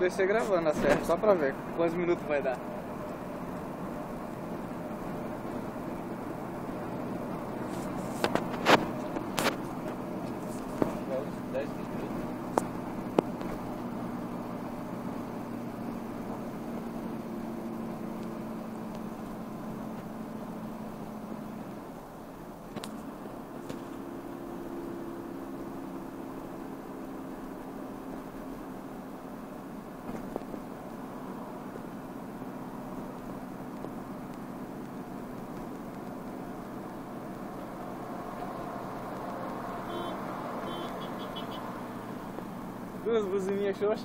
descer gravando a serra, só pra ver quantos minutos vai dar. Kız kızım yaşıyor.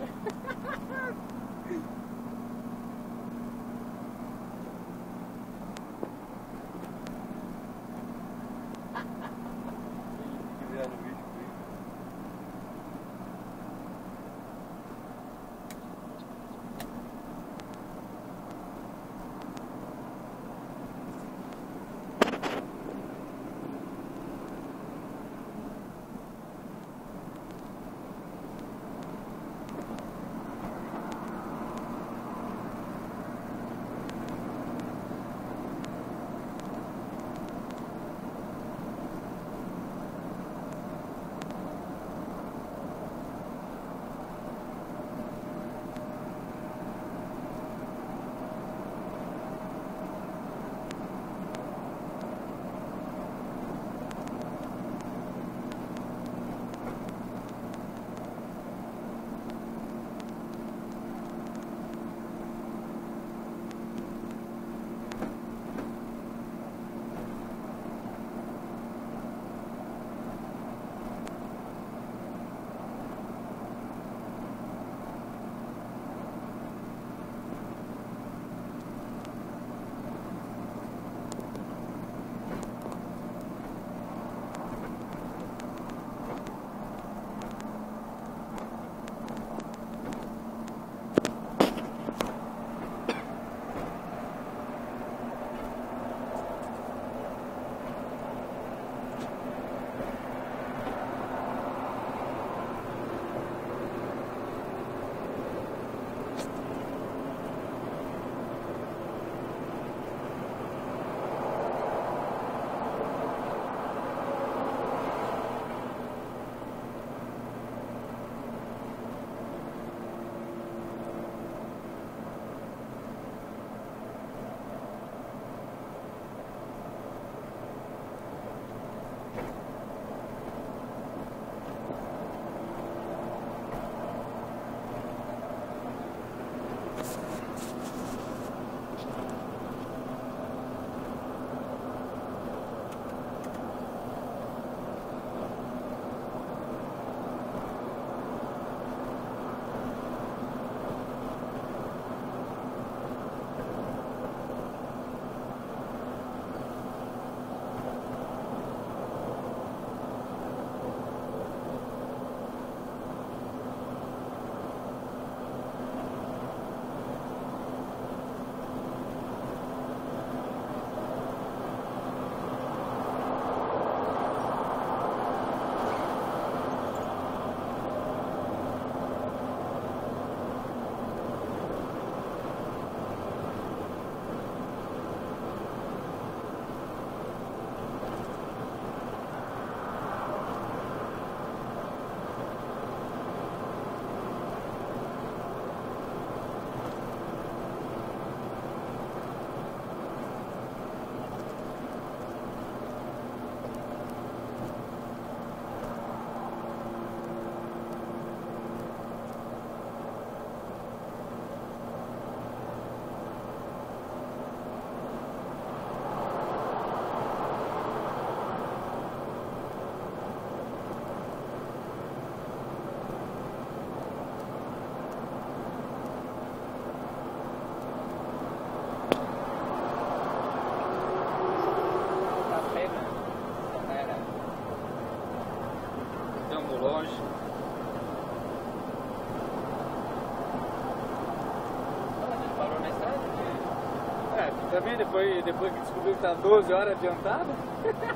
Também depois, depois que descobriu que tá 12 horas adiantada,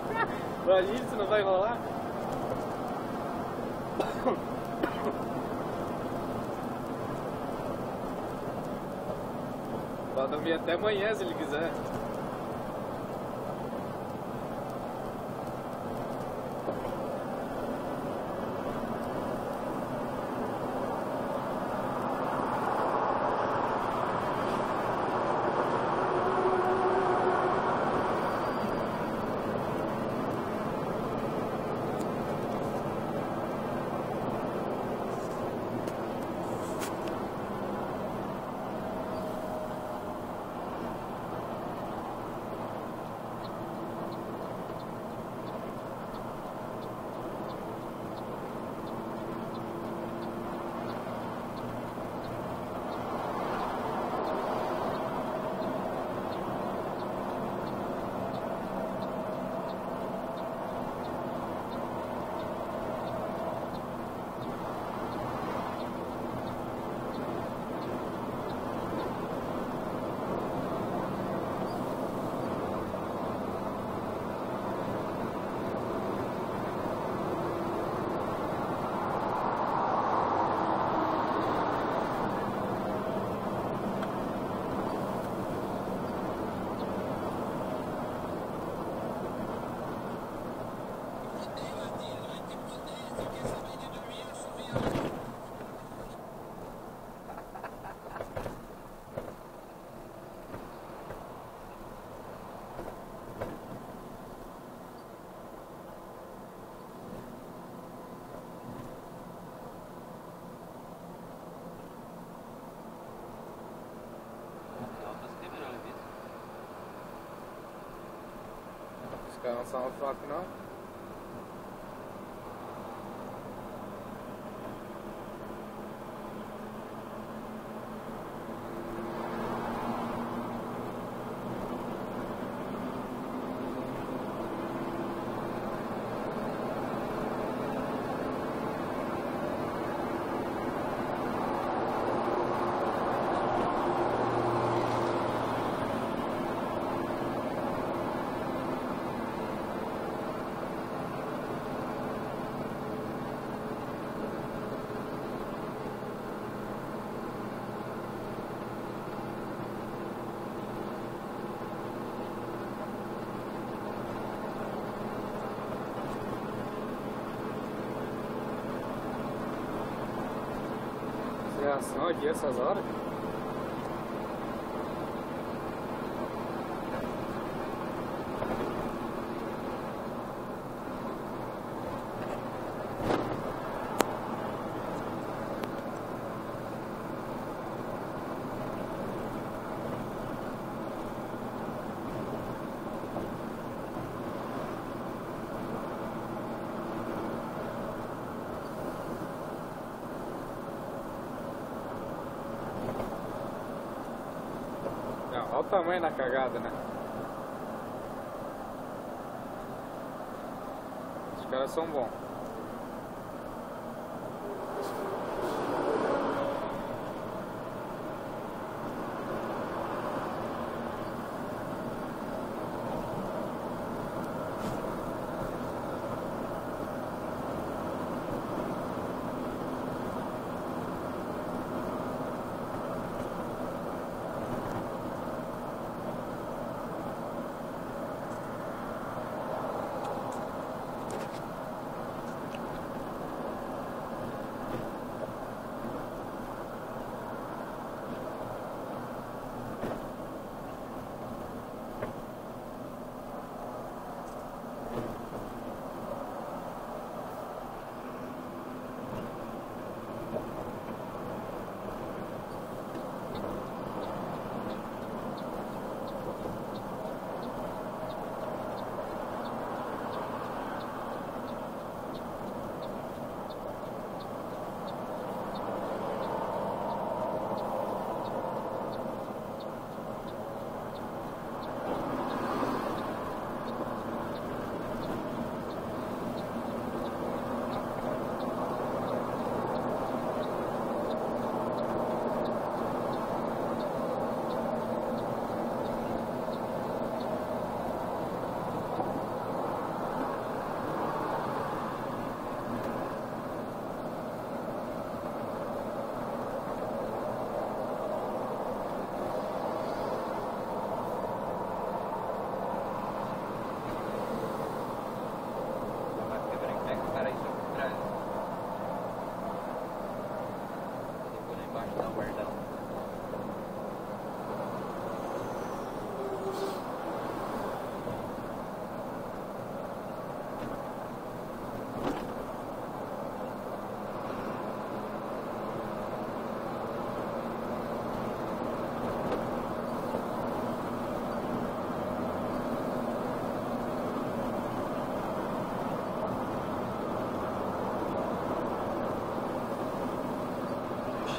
ali isso não vai rolar. Pode dormir até amanhã se ele quiser. Os caras não são Reação aqui essas horas. Tamanho da cagada, né? Os caras são bons.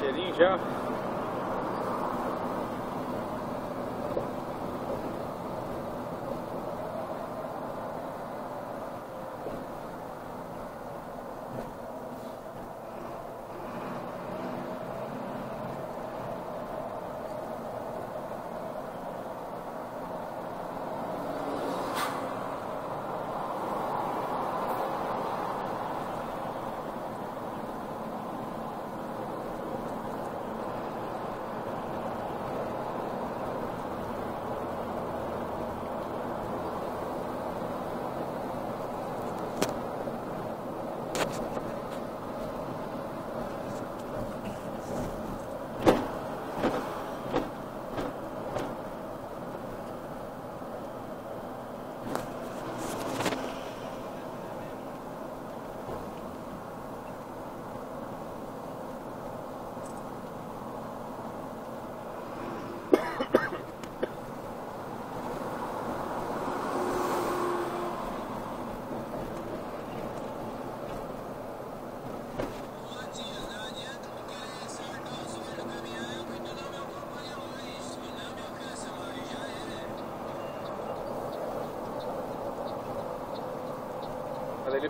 Cheirinho já.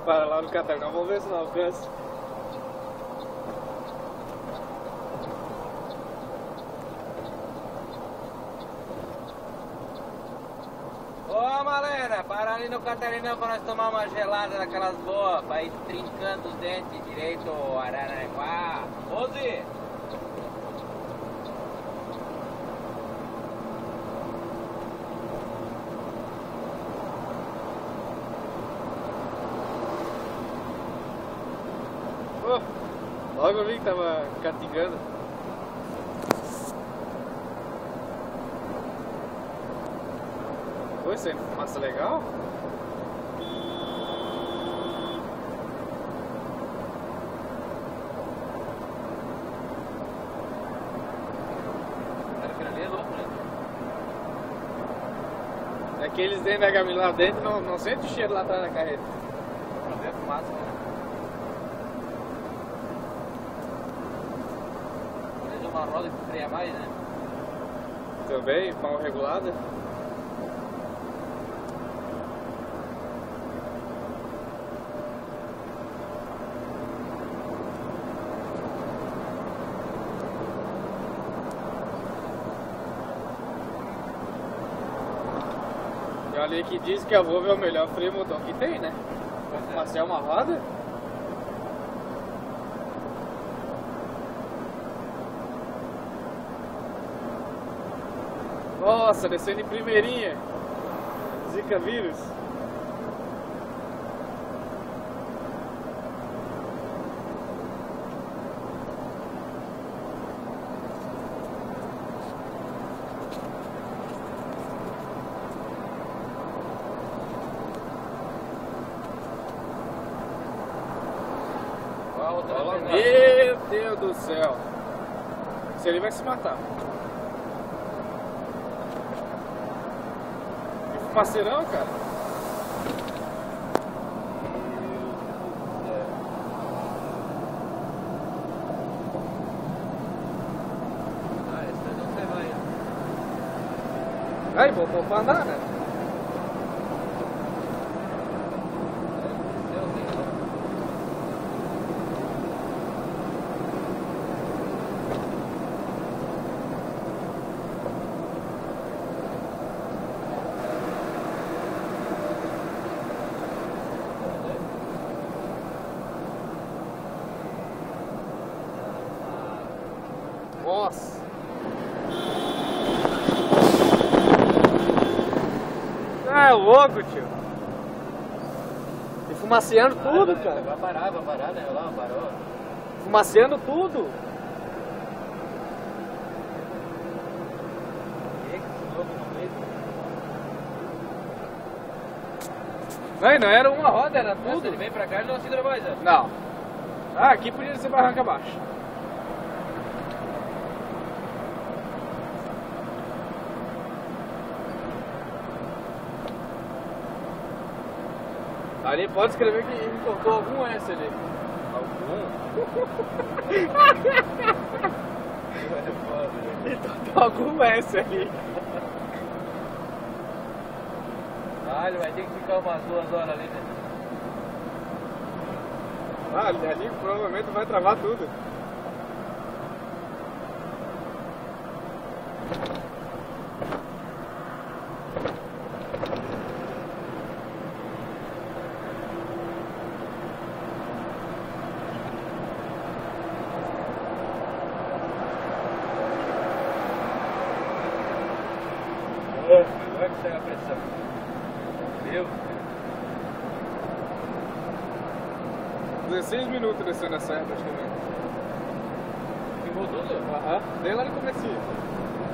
Para lá no Catarnão, vamos ver se não alcança. Ô Malena, para ali no Catarinão pra nós tomar uma gelada daquelas boas, pra ir trincando os dentes direito, Araraquá. Rose! Que tava catingando. Aí é fumaça legal? Cara, aquilo ali é louco, né? Aqueles DMH lá dentro não, não sente o cheiro lá atrás da carreta. Pra ver a fumaça, uma roda que freia mais, né? Também, mal regulada. E olha aí que diz que a Volvo é o melhor freio motor que tem, né? Mas é uma roda? Nossa, descendo em primeirinha. Zika vírus. Meu Deus do céu. Se ele vai se matar. Fumaceirão, cara. Ah. Aí, voltou pra andar, né? nós. É louco, tio. E fumaceando vai, tudo, vai, cara. Vai parar, vai parar, né? Lá, parou. Fumaciando tudo. Não, não era uma roda, era tudo. Ele vem pra cá e não se mais, ó. Não. Ah, aqui podia ser barranca abaixo. Ali pode escrever que ele cortou algum S ali. Algum? Ele cortou algum S ali. Ah, ele vai ter que ficar umas duas horas ali, né? Ah, ali, ali provavelmente vai travar tudo. Agora que saiu a pressão. Viu? 16 minutos descendo a praticamente. Filmou tudo? Aham, bem lá no comecinho.